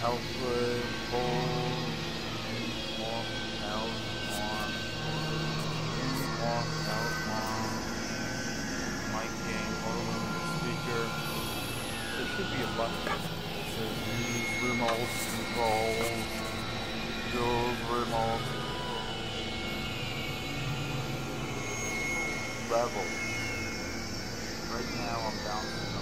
Paul, more health, more, more health, more mic gain, more speaker. There should be a button that says use remote control, use remote level. Right now I'm bouncing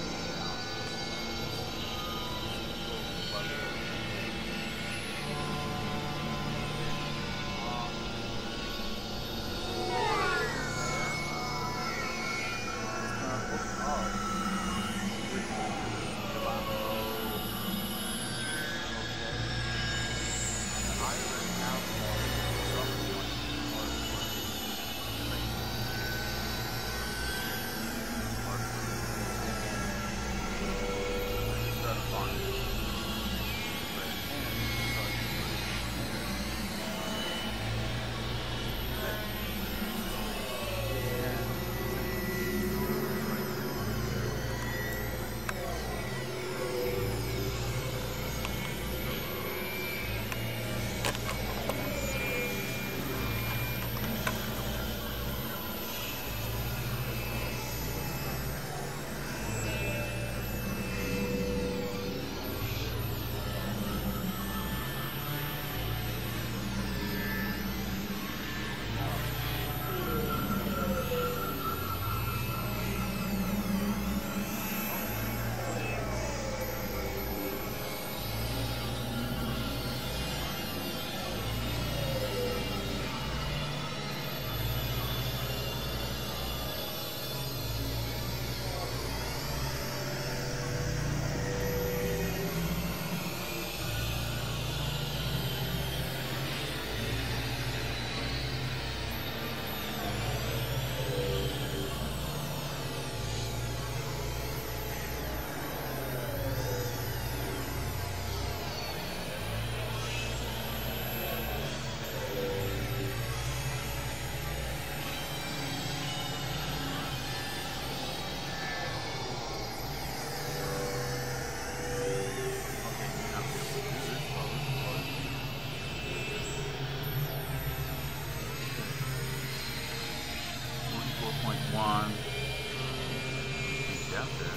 There.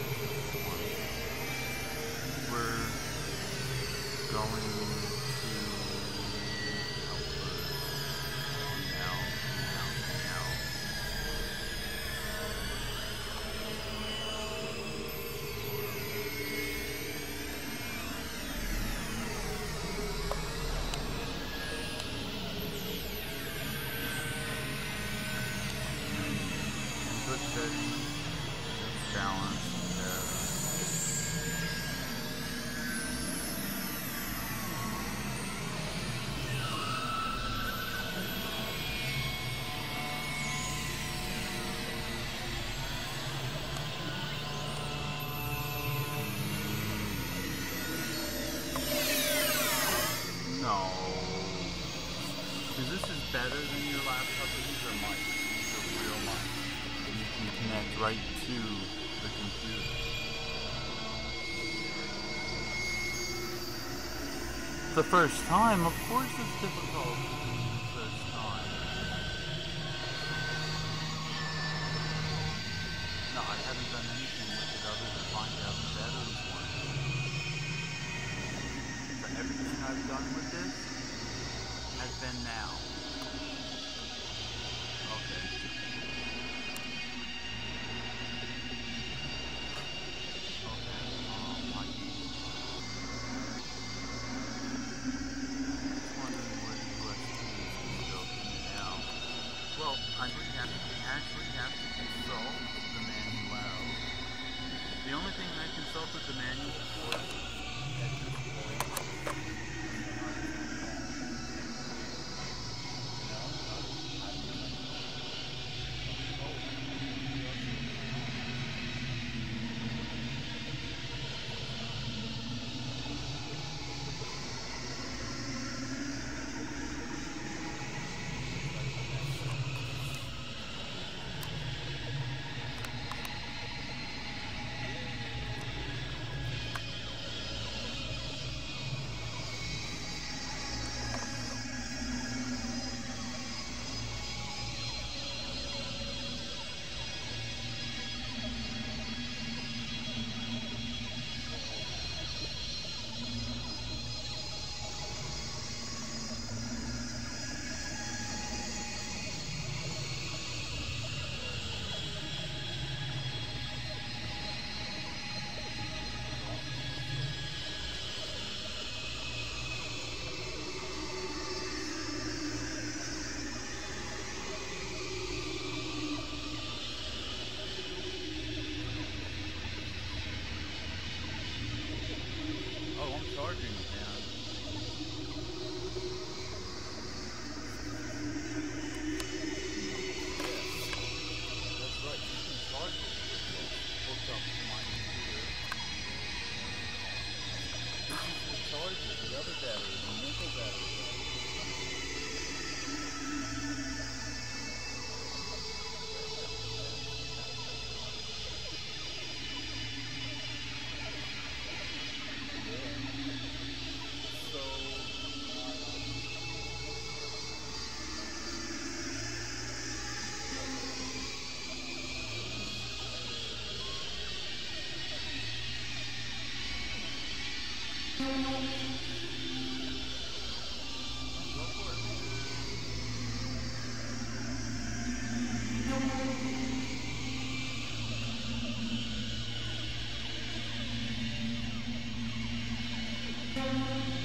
We're going this is better than your laptop. These are mics. These are real mics. And you can connect right to the computer. The first time, of course it's difficult. First time. No, I haven't done anything with it other than find out the Veterans one. Everything I've done with this has been now. Um. The only thing I consulted the manual for at this point charging Thank